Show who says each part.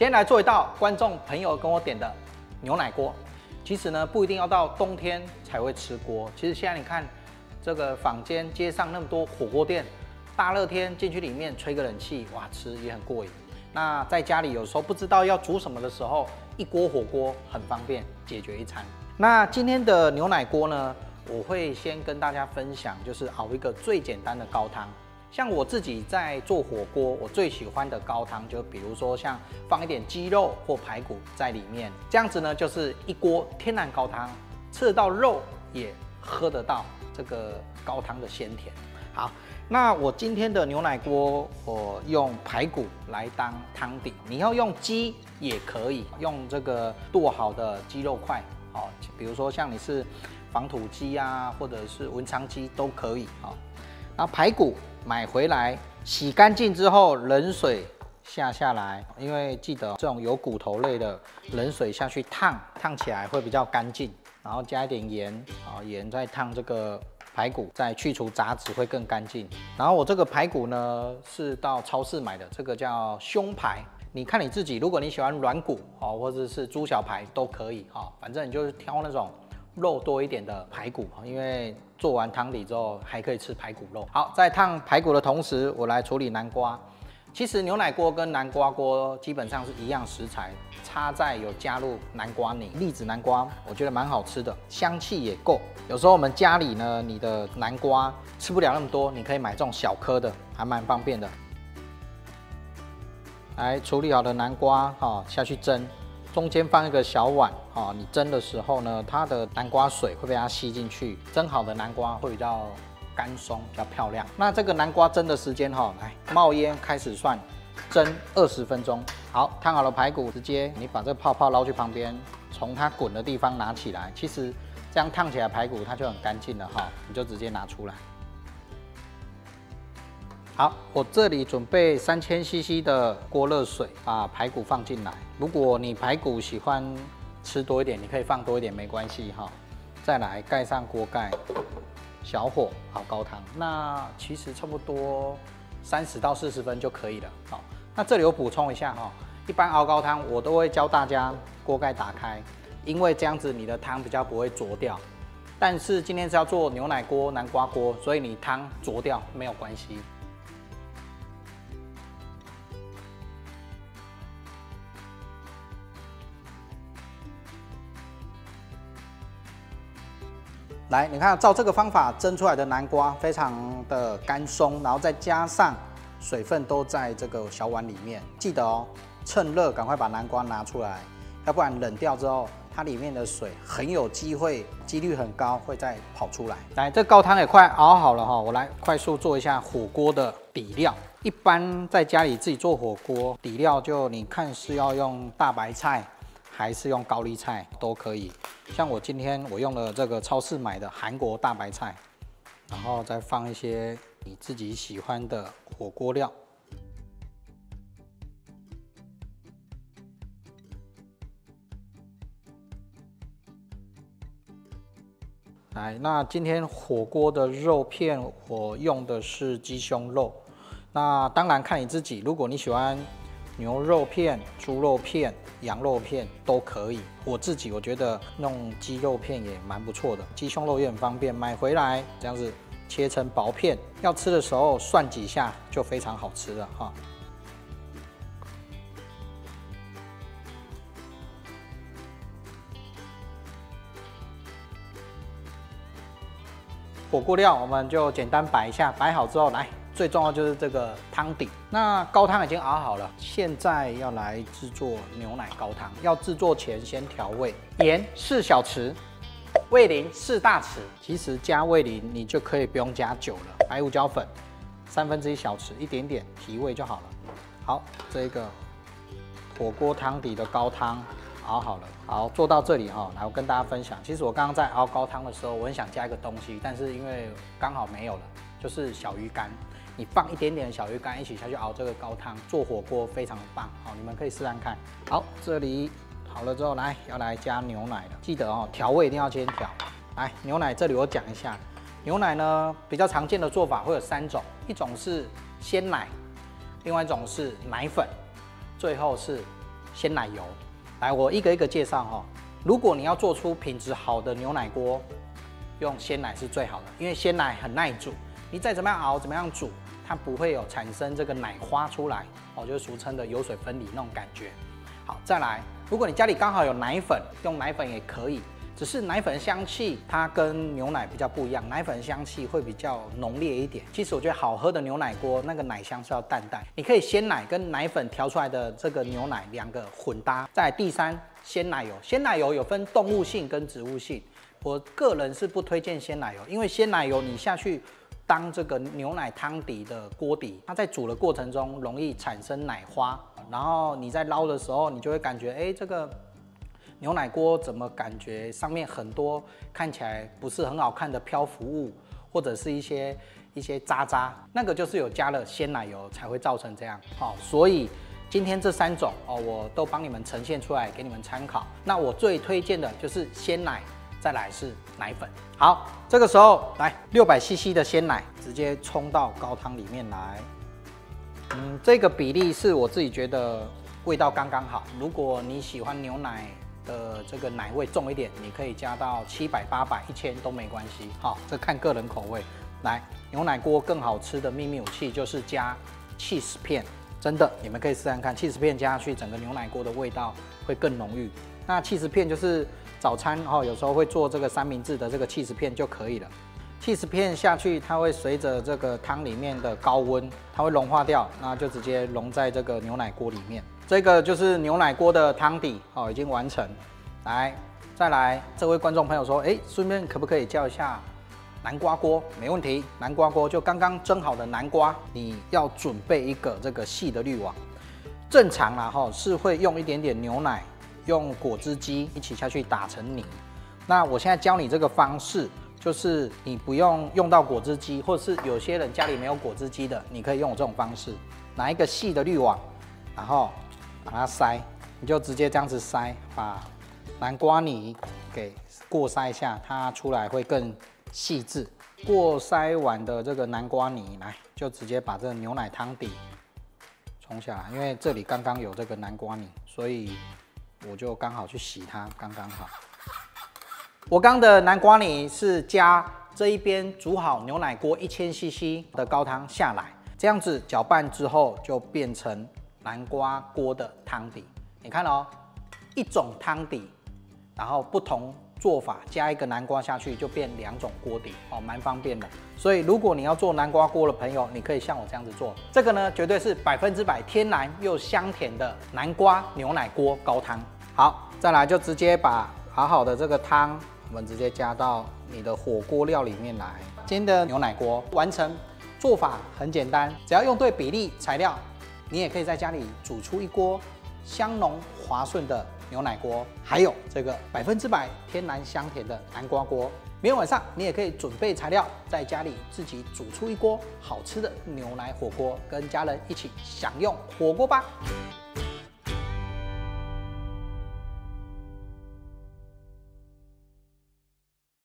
Speaker 1: 今天来做一道观众朋友跟我点的牛奶锅。其实呢，不一定要到冬天才会吃锅。其实现在你看，这个坊间街上那么多火锅店，大热天进去里面吹个冷气，哇，吃也很过瘾。那在家里有时候不知道要煮什么的时候，一锅火锅很方便解决一餐。那今天的牛奶锅呢，我会先跟大家分享，就是熬一个最简单的高汤。像我自己在做火锅，我最喜欢的高汤，就比如说像放一点鸡肉或排骨在里面，这样子呢就是一锅天然高汤，吃得到肉也喝得到这个高汤的鲜甜。好，那我今天的牛奶锅，我用排骨来当汤底，你要用鸡也可以，用这个剁好的鸡肉块，好，比如说像你是防土鸡啊，或者是文昌鸡都可以啊。然后排骨。买回来洗干净之后，冷水下下来，因为记得这种有骨头类的，冷水下去烫，烫起来会比较干净。然后加一点盐，啊，盐再烫这个排骨，再去除杂质会更干净。然后我这个排骨呢是到超市买的，这个叫胸排，你看你自己，如果你喜欢软骨哦，或者是猪小排都可以哈，反正你就是挑那种。肉多一点的排骨，因为做完汤底之后还可以吃排骨肉。好，在烫排骨的同时，我来处理南瓜。其实牛奶锅跟南瓜锅基本上是一样食材，差在有加入南瓜泥。栗子南瓜我觉得蛮好吃的，香气也够。有时候我们家里呢，你的南瓜吃不了那么多，你可以买这种小颗的，还蛮方便的。来处理好的南瓜，哈，下去蒸。中间放一个小碗，哈，你蒸的时候呢，它的南瓜水会被它吸进去，蒸好的南瓜会比较干松，比较漂亮。那这个南瓜蒸的时间，哈，来冒烟开始算，蒸二十分钟。好，烫好了排骨，直接你把这个泡泡捞去旁边，从它滚的地方拿起来。其实这样烫起来排骨它就很干净了，哈，你就直接拿出来。好，我这里准备三千 CC 的锅热水，把排骨放进来。如果你排骨喜欢吃多一点，你可以放多一点，没关系哈。再来盖上锅盖，小火熬高汤。那其实差不多三十到四十分就可以了。好，那这里我补充一下哈，一般熬高汤我都会教大家锅盖打开，因为这样子你的汤比较不会浊掉。但是今天是要做牛奶锅、南瓜锅，所以你汤浊掉没有关系。来，你看，照这个方法蒸出来的南瓜非常的干松，然后再加上水分都在这个小碗里面。记得哦，趁热赶快把南瓜拿出来，要不然冷掉之后，它里面的水很有机会，几率很高会再跑出来。来，这高汤也快熬好了哈，我来快速做一下火锅的底料。一般在家里自己做火锅，底料就你看是要用大白菜。还是用高丽菜都可以，像我今天我用了这个超市买的韩国大白菜，然后再放一些你自己喜欢的火锅料。来，那今天火锅的肉片我用的是鸡胸肉，那当然看你自己，如果你喜欢。牛肉片、猪肉片、羊肉片都可以。我自己我觉得弄鸡肉片也蛮不错的，鸡胸肉也很方便，买回来这样子切成薄片，要吃的时候涮几下就非常好吃了哈。火锅料我们就简单摆一下，摆好之后来。最重要就是这个汤底，那高汤已经熬好了，现在要来制作牛奶高汤。要制作前先调味，盐四小匙，味淋四大匙。其实加味淋你就可以不用加酒了。白胡椒粉三分之一小匙，一点点提味就好了。好，这个火锅汤底的高汤熬好了。好，做到这里哈，来我跟大家分享。其实我刚刚在熬高汤的时候，我很想加一个东西，但是因为刚好没有了，就是小鱼干。你放一点点小鱼干一起下去熬这个高汤，做火锅非常的棒，好，你们可以试试看。好，这里好了之后，来要来加牛奶了，记得哦，调味一定要先调。来，牛奶这里我讲一下，牛奶呢比较常见的做法会有三种，一种是鲜奶，另外一种是奶粉，最后是鲜奶油。来，我一个一个介绍哈。如果你要做出品质好的牛奶锅，用鲜奶是最好的，因为鲜奶很耐煮，你再怎么样熬，怎么样煮，它不会有产生这个奶花出来哦，就是俗称的油水分离那种感觉。好，再来，如果你家里刚好有奶粉，用奶粉也可以。只是奶粉香气，它跟牛奶比较不一样，奶粉香气会比较浓烈一点。其实我觉得好喝的牛奶锅，那个奶香是要淡淡。你可以鲜奶跟奶粉调出来的这个牛奶两个混搭。在第三，鲜奶油，鲜奶油有分动物性跟植物性。我个人是不推荐鲜奶油，因为鲜奶油你下去当这个牛奶汤底的锅底，它在煮的过程中容易产生奶花，然后你在捞的时候，你就会感觉，哎，这个。牛奶锅怎么感觉上面很多看起来不是很好看的漂浮物，或者是一些一些渣渣，那个就是有加了鲜奶油才会造成这样。好，所以今天这三种哦，我都帮你们呈现出来给你们参考。那我最推荐的就是鲜奶，再来是奶粉。好，这个时候来六百 CC 的鲜奶直接冲到高汤里面来。嗯，这个比例是我自己觉得味道刚刚好。如果你喜欢牛奶，的这个奶味重一点，你可以加到七百、八百、一千都没关系。好，这看个人口味。来，牛奶锅更好吃的秘密武器就是加 cheese 片，真的，你们可以试试看，cheese 片加下去，整个牛奶锅的味道会更浓郁。那 cheese 片就是早餐哦，有时候会做这个三明治的这个 cheese 片就可以了。cheese 片下去，它会随着这个汤里面的高温，它会融化掉，那就直接融在这个牛奶锅里面。这个就是牛奶锅的汤底哦，已经完成。来，再来，这位观众朋友说，哎，顺便可不可以教一下南瓜锅？没问题，南瓜锅就刚刚蒸好的南瓜，你要准备一个这个细的滤网。正常啦哈，是会用一点点牛奶，用果汁机一起下去打成泥。那我现在教你这个方式，就是你不用用到果汁机，或者是有些人家里没有果汁机的，你可以用我这种方式，拿一个细的滤网，然后。把它筛，你就直接这样子筛，把南瓜泥给过筛一下，它出来会更细致。过筛完的这个南瓜泥，来就直接把这个牛奶汤底冲下来，因为这里刚刚有这个南瓜泥，所以我就刚好去洗它，刚刚好。我刚的南瓜泥是加这一边煮好牛奶锅一千 CC 的高汤下来，这样子搅拌之后就变成。南瓜锅的汤底，你看哦，一种汤底，然后不同做法，加一个南瓜下去就变两种锅底哦，蛮方便的。所以如果你要做南瓜锅的朋友，你可以像我这样子做。这个呢，绝对是百分之百天然又香甜的南瓜牛奶锅高汤。好，再来就直接把好好的这个汤，我们直接加到你的火锅料里面来。今天的牛奶锅完成，做法很简单，只要用对比例材料。你也可以在家里煮出一锅香浓滑顺的牛奶锅，还有这个百分之百天然香甜的南瓜锅。明天晚上你也可以准备材料，在家里自己煮出一锅好吃的牛奶火锅，跟家人一起享用火锅吧。